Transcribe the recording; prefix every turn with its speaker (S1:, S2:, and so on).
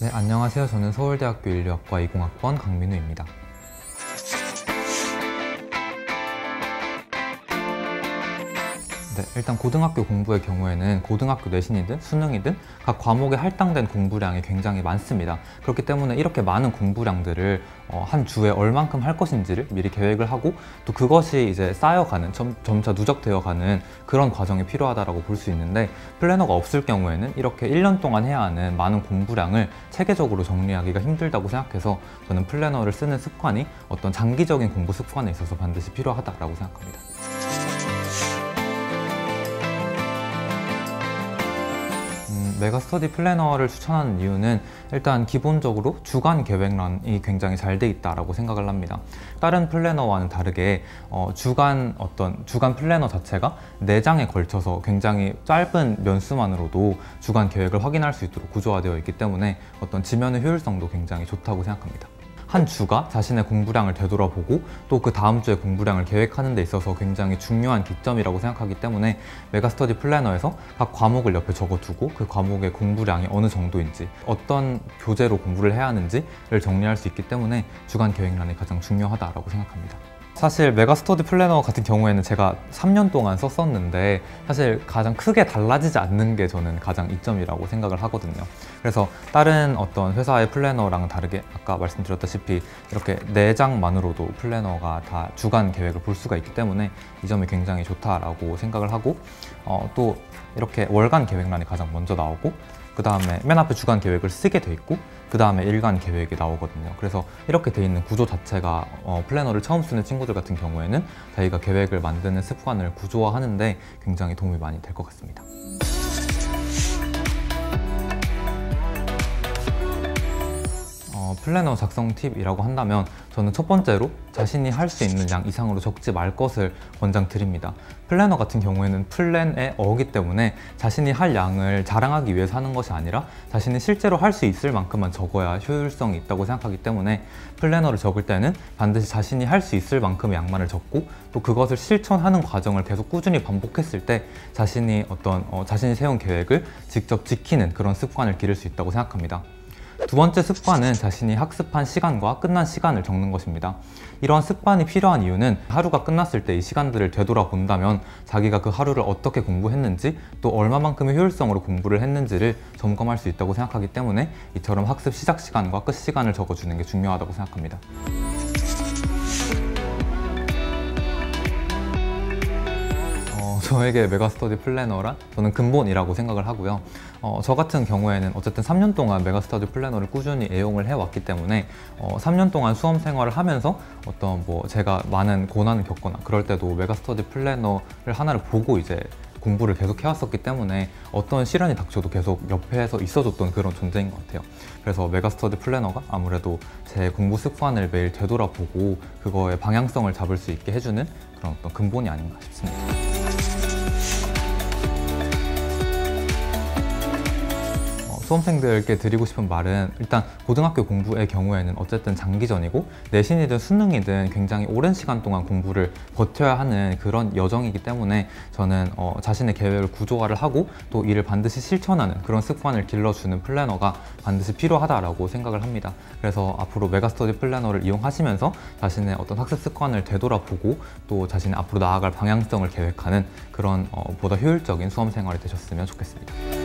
S1: 네, 안녕하세요. 저는 서울대학교 인류학과 20학번 강민우입니다. 네, 일단 고등학교 공부의 경우에는 고등학교 내신이든 수능이든 각 과목에 할당된 공부량이 굉장히 많습니다. 그렇기 때문에 이렇게 많은 공부량들을 어, 한 주에 얼만큼 할 것인지를 미리 계획을 하고 또 그것이 이제 쌓여가는 점, 점차 누적되어가는 그런 과정이 필요하다고 볼 수 있는데 플래너가 없을 경우에는 이렇게 1년 동안 해야 하는 많은 공부량을 체계적으로 정리하기가 힘들다고 생각해서 저는 플래너를 쓰는 습관이 어떤 장기적인 공부 습관에 있어서 반드시 필요하다고 생각합니다. 메가스터디 플래너를 추천하는 이유는 일단 기본적으로 주간 계획란이 굉장히 잘 돼 있다고 생각을 합니다. 다른 플래너와는 다르게 어, 주간 어떤 주간 플래너 자체가 4장에 걸쳐서 굉장히 짧은 면수만으로도 주간 계획을 확인할 수 있도록 구조화되어 있기 때문에 어떤 지면의 효율성도 굉장히 좋다고 생각합니다. 한 주가 자신의 공부량을 되돌아보고 또 그 다음 주의 공부량을 계획하는 데 있어서 굉장히 중요한 기점이라고 생각하기 때문에 메가스터디 플래너에서 각 과목을 옆에 적어두고 그 과목의 공부량이 어느 정도인지 어떤 교재로 공부를 해야 하는지를 정리할 수 있기 때문에 주간 계획란이 가장 중요하다고 생각합니다. 사실 메가스터디 플래너 같은 경우에는 제가 3년 동안 썼었는데 사실 가장 크게 달라지지 않는 게 저는 가장 이점이라고 생각을 하거든요. 그래서 다른 어떤 회사의 플래너랑 다르게 아까 말씀드렸다시피 이렇게 4장만으로도 플래너가 다 주간 계획을 볼 수가 있기 때문에 이 점이 굉장히 좋다라고 생각을 하고 어, 또 이렇게 월간 계획란이 가장 먼저 나오고 그 다음에 맨 앞에 주간 계획을 쓰게 돼 있고 그 다음에 일간 계획이 나오거든요. 그래서 이렇게 돼 있는 구조 자체가 어, 플래너를 처음 쓰는 친구들 같은 경우에는 자기가 계획을 만드는 습관을 구조화하는데 굉장히 도움이 많이 될 것 같습니다. 어, 플래너 작성 팁이라고 한다면 저는 첫 번째로 자신이 할 수 있는 양 이상으로 적지 말 것을 권장드립니다. 플래너 같은 경우에는 플랜의 어기 때문에 자신이 할 양을 자랑하기 위해서 하는 것이 아니라 자신이 실제로 할 수 있을 만큼만 적어야 효율성이 있다고 생각하기 때문에 플래너를 적을 때는 반드시 자신이 할 수 있을 만큼의 양만을 적고 또 그것을 실천하는 과정을 계속 꾸준히 반복했을 때 자신이 어떤 어, 자신이 세운 계획을 직접 지키는 그런 습관을 기를 수 있다고 생각합니다. 두 번째 습관은 자신이 학습한 시간과 끝난 시간을 적는 것입니다. 이러한 습관이 필요한 이유는 하루가 끝났을 때 이 시간들을 되돌아본다면 자기가 그 하루를 어떻게 공부했는지 또 얼마만큼의 효율성으로 공부를 했는지를 점검할 수 있다고 생각하기 때문에 이처럼 학습 시작 시간과 끝 시간을 적어주는 게 중요하다고 생각합니다. 저에게 메가스터디 플래너란 저는 근본이라고 생각을 하고요. 어, 저 같은 경우에는 어쨌든 3년 동안 메가스터디 플래너를 꾸준히 애용을 해왔기 때문에 어, 3년 동안 수험 생활을 하면서 어떤 뭐 제가 많은 고난을 겪거나 그럴 때도 메가스터디 플래너를 하나를 보고 이제 공부를 계속 해왔었기 때문에 어떤 시련이 닥쳐도 계속 옆에서 있어줬던 그런 존재인 것 같아요. 그래서 메가스터디 플래너가 아무래도 제 공부 습관을 매일 되돌아보고 그거의 방향성을 잡을 수 있게 해주는 그런 어떤 근본이 아닌가 싶습니다. 수험생들께 드리고 싶은 말은 일단 고등학교 공부의 경우에는 어쨌든 장기전이고 내신이든 수능이든 굉장히 오랜 시간 동안 공부를 버텨야 하는 그런 여정이기 때문에 저는 어, 자신의 계획을 구조화를 하고 또 이를 반드시 실천하는 그런 습관을 길러주는 플래너가 반드시 필요하다라고 생각을 합니다. 그래서 앞으로 메가스터디 플래너를 이용하시면서 자신의 어떤 학습 습관을 되돌아보고 또 자신의 앞으로 나아갈 방향성을 계획하는 그런 어, 보다 효율적인 수험 생활이 되셨으면 좋겠습니다.